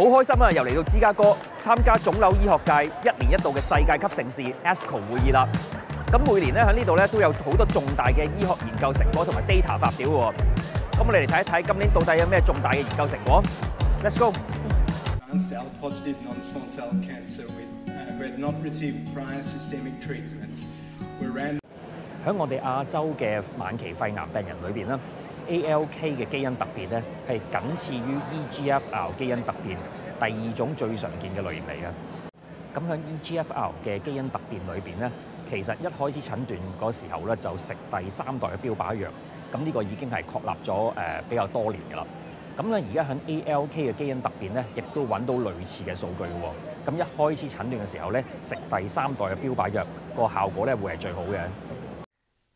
好開心啊！又嚟到芝加哥參加腫瘤醫學界一年一度嘅世界級盛事 ASCO 會議啦。咁每年咧喺呢度咧都有好多重大嘅醫學研究成果同埋 data 發表喎。咁我哋嚟睇一睇今年到底有咩重大嘅研究成果？Let's go！advanced ALK-positive non-small cell cancer with, uh, who had not received prior systemic treatment were ran 喺我哋亞洲嘅晚期肺癌病人裏邊咧，ALK 嘅基因突變咧係僅次於 EGFR 基因突變第二種最常見嘅類型嚟嘅。咁喺 EGFR 嘅基因突變裏邊咧，其實一開始診斷嗰時候咧就食第三代嘅標靶藥，咁呢個已經係確立咗誒、比較多年㗎啦。咁咧而家喺 ALK 嘅基因突變咧，亦都揾到類似嘅數據喎。咁一開始診斷嘅時候咧，食第三代嘅標靶藥個效果咧會係最好嘅。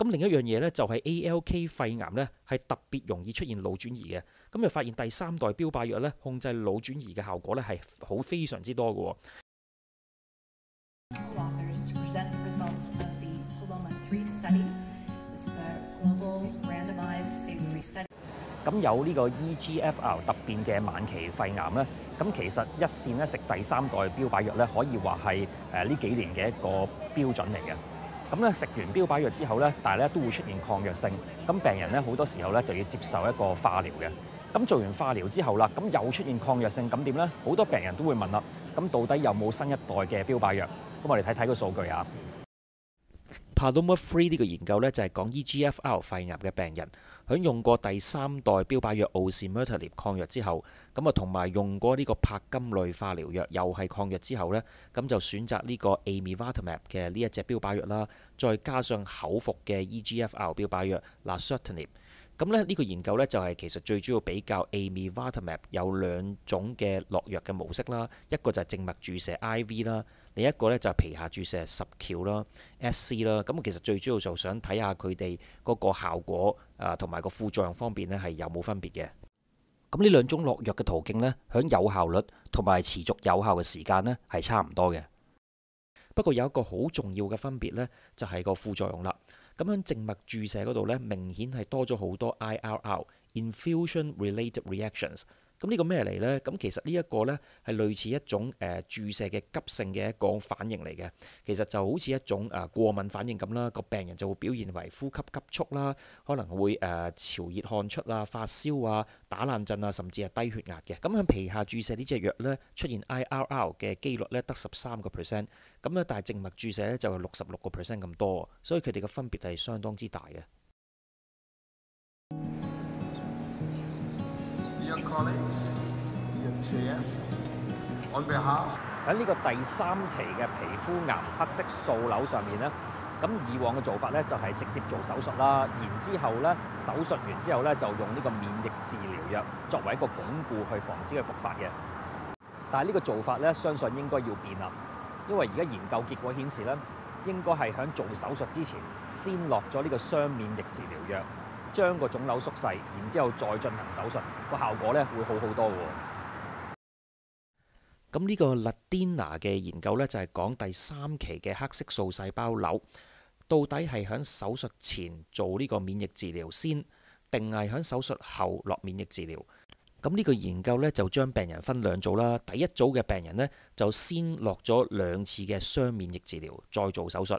咁另一樣嘢咧就係 ALK 肺癌咧係特別容易出現腦轉移嘅，咁又發現第三代標靶藥咧控制腦轉移嘅效果咧係好非常之多嘅喎。authors to present the results of the Paloma 3 study. This is a global randomized phase study. 咁有呢個 EGFR 突變嘅晚期肺癌咧，咁其實一線咧食第三代標靶藥咧，可以話係誒呢幾年嘅一個標準嚟嘅。咁咧食完標靶藥之後咧，但係咧都會出現抗藥性。咁病人咧好多時候咧就要接受一個化療嘅。咁做完化療之後啦，咁又出現抗藥性，咁點咧？好多病人都會問啦，咁到底有冇新一代嘅標靶藥？咁我哋睇睇個數據啊。Paloma Three 呢個研究咧就係講 EGFR 肺癌嘅病人，喺用過第三代標靶藥 osimertinib 抗藥之後，咁啊同埋用過呢個帕金類化療藥又係抗藥之後呢，咁就選擇呢個 Amivatamab 嘅呢一隻標靶藥啦，再加上口服嘅 EGFR 標靶藥 lazertinib。咁咧呢個研究呢，就係其實最主要比較 Amivatamab 有兩種嘅落藥嘅模式啦，一個就係靜脈注射 IV 啦。另一個咧就係皮下注射十橋啦、SC 啦，咁其實最主要就想睇下佢哋嗰個效果啊，同埋個副作用方面咧係有冇分別嘅。咁呢兩種落藥嘅途徑呢，響有效率同埋持續有效嘅時間呢係差唔多嘅。不過有一個好重要嘅分別呢，就係個副作用啦。咁喺靜脈注射嗰度呢，明顯係多咗好多 IRR（infusion-related reactions）。咁呢個咩嚟呢？咁其實呢一個呢係類似一種誒注射嘅急性嘅一個反應嚟嘅。其實就好似一種誒過敏反應咁啦，個病人就會表現為呼吸急促啦，可能會誒潮熱汗出啊、發燒啊、打冷震啊，甚至係低血壓嘅。咁喺皮下注射呢隻藥呢，出現 IRR 嘅機率呢得十三個 percent，咁呢但係靜脈注射呢就係六十六個 percent 咁多，所以佢哋嘅分別係相當之大嘅。喺呢個第三期嘅皮膚癌黑色素瘤上面呢，咁以往嘅做法呢，就係直接做手術啦，然之後呢，手術完之後呢，就用呢個免疫治療藥作為一個鞏固去防止佢復發嘅。但係呢個做法呢，相信應該要變啦，因為而家研究結果顯示呢，應該係喺做手術之前先落咗呢個雙免疫治療藥，將個腫瘤縮細，然之後再進行手術，個效果呢會好好多喎。咁呢個 Ladina 嘅研究呢，就係講第三期嘅黑色素細胞瘤，到底係喺手術前做呢個免疫治療先，定係喺手術後落免疫治療？咁呢個研究呢，就將病人分兩組啦。第一組嘅病人呢，就先落咗兩次嘅雙免疫治療，再做手術。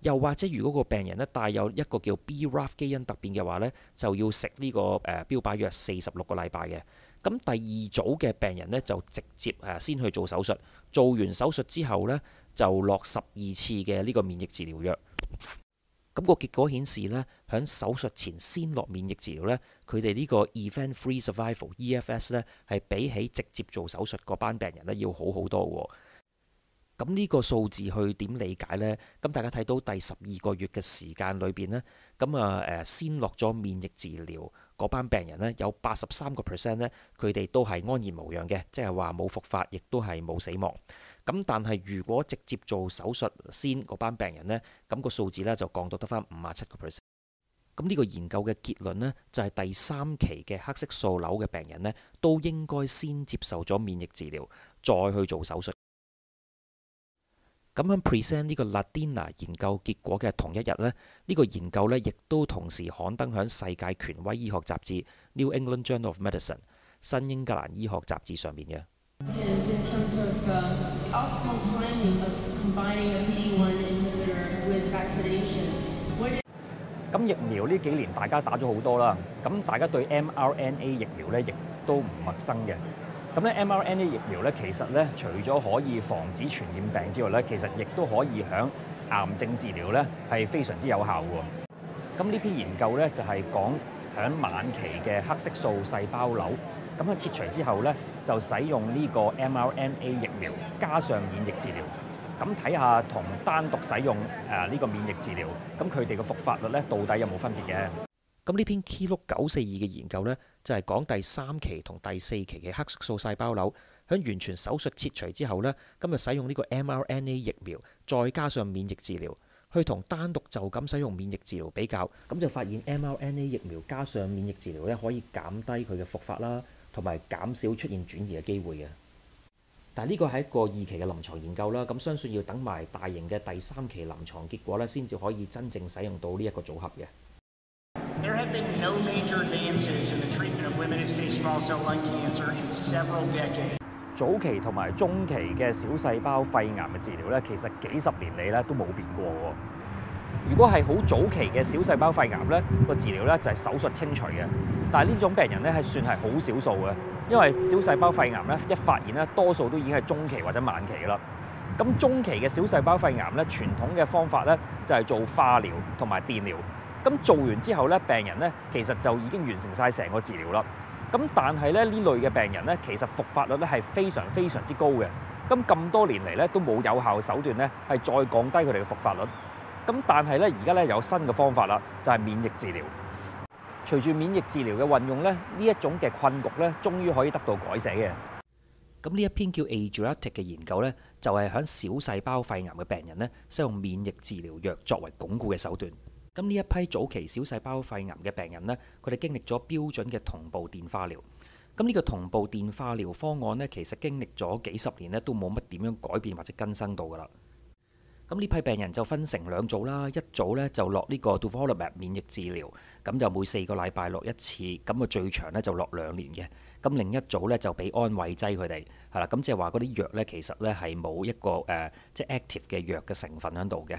又或者如果個病人呢帶有一個叫 BRAF 基因突變嘅話呢，就要食呢個誒標靶藥四十六個禮拜嘅。咁第二組嘅病人呢，就直接誒先去做手術，做完手術之後呢，就落十二次嘅呢個免疫治療藥。咁個結果顯示呢，喺手術前先落免疫治療呢，佢哋呢個 event-free survival (EFS) 呢，係比起直接做手術嗰班病人呢要好好多喎。咁呢個數字去點理解呢？咁大家睇到第十二個月嘅時間裏邊呢，咁啊誒先落咗免疫治療嗰班病人呢，有八十三個 percent 呢，佢哋都係安然無恙嘅，即係話冇復發，亦都係冇死亡。咁但係如果直接做手術先嗰班病人呢，咁個數字呢就降到得返五啊七個 percent。咁呢個研究嘅結論呢，就係第三期嘅黑色素瘤嘅病人呢，都應該先接受咗免疫治療，再去做手術。咁樣 present 呢個 Ladina 研究結果嘅同一日呢，呢個研究呢亦都同時刊登喺世界權威醫學雜誌《New England Journal of Medicine》新英格蘭醫學雜誌上面嘅。咁疫苗呢幾年大家打咗好多啦，咁大家對 mRNA 疫苗咧亦都唔陌生嘅。咁咧 mRNA 疫苗咧其實咧除咗可以防止傳染病之外咧，其實亦都可以響癌症治療咧係非常之有效喎。咁呢篇研究咧就係講響晚期嘅黑色素細胞瘤，咁喺切除之後咧就使用呢個 mRNA 疫苗加上免疫治療。咁睇下同單獨使用誒呢個免疫治療，咁佢哋嘅復發率咧到底有冇分別嘅？咁呢篇 Key-Look 九四二嘅研究呢，就係講第三期同第四期嘅黑色素細胞瘤喺完全手術切除之後呢，今日使用呢個 mRNA 疫苗，再加上免疫治療，去同單獨就咁使用免疫治療比較，咁就發現 mRNA 疫苗加上免疫治療呢，可以減低佢嘅復發啦，同埋減少出現轉移嘅機會嘅。但係呢個係一個二期嘅臨床研究啦，咁相信要等埋大型嘅第三期臨床結果咧，先至可以真正使用到呢一個組合嘅。Have been no major advances in the treatment of limited stage small cell lung cancer in several decades. 早期同埋中期嘅小細胞肺癌嘅治療咧，其實幾十年嚟咧都冇變過喎。如果係好早期嘅小細胞肺癌咧，個治療咧就係手術清除嘅。但係呢種病人咧係算係好少數嘅，因為小細胞肺癌咧一發現咧，多數都已經係中期或者晚期啦。咁中期嘅小細胞肺癌咧，傳統嘅方法咧就係做化療同埋電療。咁做完之後咧，病人咧其實就已經完成晒成個治療啦。咁但係咧呢類嘅病人咧，其實復發率咧係非常非常之高嘅。咁咁多年嚟咧都冇有，效手段咧係再降低佢哋嘅復發率。咁但係咧而家咧有新嘅方法啦，就係免疫治療。隨住免疫治療嘅運用咧，呢一種嘅困局咧，終於可以得到改寫嘅。咁呢一篇叫 Adriatic 嘅研究呢，就係喺小細胞肺癌嘅病人呢，使用免疫治療藥作為鞏固嘅手段。咁呢一批早期小細胞肺癌嘅病人呢，佢哋經歷咗標準嘅同步電化療。咁呢個同步電化療方案呢，其實經歷咗幾十年呢，都冇乜點樣改變或者更新到噶啦。咁呢批病人就分成兩組啦，一組呢就落呢個 Durvalumab 免疫治療，咁就每四個禮拜落一次，咁啊最長呢就落兩年嘅。咁另一組呢就俾安慰劑佢哋，係啦，咁即係話嗰啲藥呢其實呢係冇一個誒即係 active 嘅藥嘅成分喺度嘅。